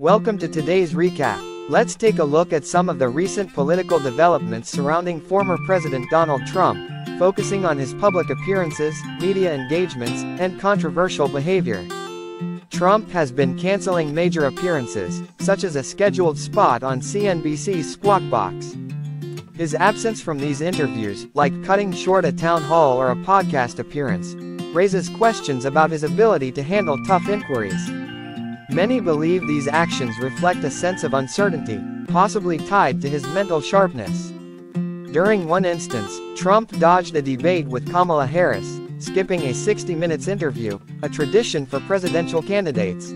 Welcome to today's recap. Let's take a look at some of the recent political developments surrounding former President Donald Trump, focusing on his public appearances, media engagements, and controversial behavior. Trump has been canceling major appearances, such as a scheduled spot on CNBC's Squawk Box. His absence from these interviews, like cutting short a town hall or a podcast appearance, raises questions about his ability to handle tough inquiries. Many believe these actions reflect a sense of uncertainty, possibly tied to his mental sharpness. During one instance, Trump dodged a debate with Kamala Harris, skipping a 60 minutes interview, a tradition for presidential candidates.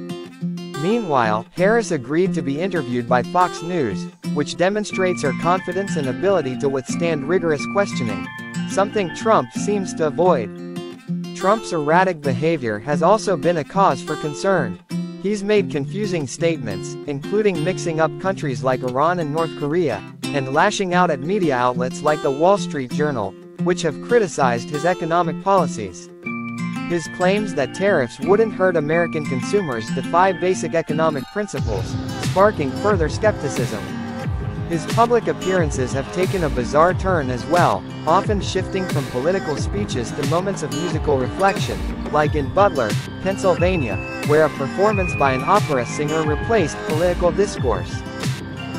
Meanwhile, Harris agreed to be interviewed by Fox News, which demonstrates her confidence and ability to withstand rigorous questioning, something Trump seems to avoid. Trump's erratic behavior has also been a cause for concern. He's made confusing statements, including mixing up countries like Iran and North Korea, and lashing out at media outlets like the Wall Street Journal, which have criticized his economic policies. His claims that tariffs wouldn't hurt American consumers defy basic economic principles, sparking further skepticism. His public appearances have taken a bizarre turn as well, often shifting from political speeches to moments of musical reflection, like in Butler, Pennsylvania, where a performance by an opera singer replaced political discourse.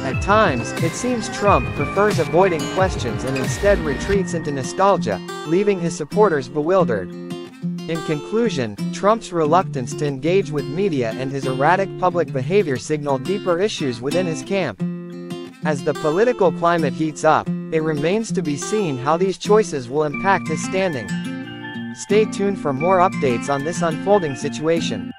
At times, it seems Trump prefers avoiding questions and instead retreats into nostalgia, leaving his supporters bewildered. In conclusion, Trump's reluctance to engage with media and his erratic public behavior signal deeper issues within his camp. As the political climate heats up, it remains to be seen how these choices will impact his standing. Stay tuned for more updates on this unfolding situation.